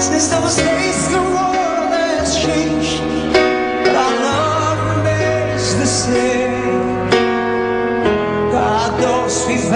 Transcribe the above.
Since those days the world has changed But our love remains the same. God knows we've